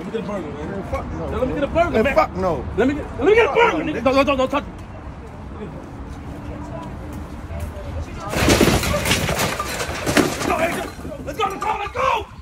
Let me get a burger, man. Fuck no. Now, let me get a burger, man. man. Fuck no. Let me get, let me get a burger, no, nigga. no, no, don't, don't touch. Let's go, let's go, let's go!